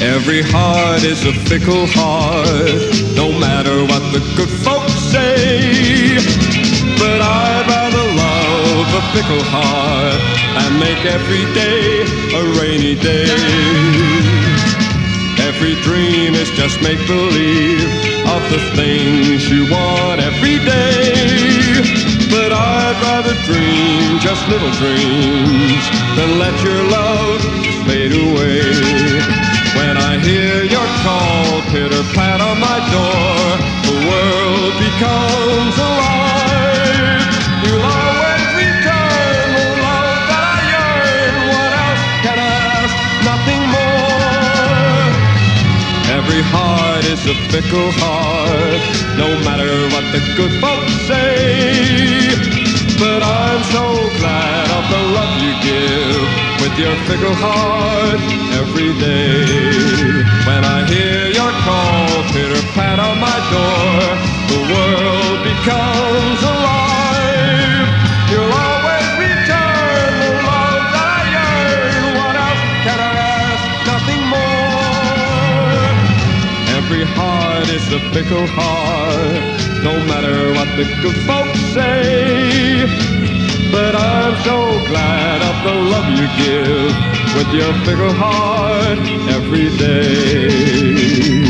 Every heart is a fickle heart, no matter what the good folks say. But I'd rather love a fickle heart and make every day a rainy day. Every dream is just make believe of the things you want every day. But I'd rather dream just little dreams than let your my door, the world becomes alive. You'll always return the love that I yearn. What else can I ask? Nothing more. Every heart is a fickle heart, no matter what the good folks say. But I'm so glad of the love you give with your fickle heart every day. every heart is a fickle heart, no matter what the good folks say. But I'm so glad of the love you give with your fickle heart every day.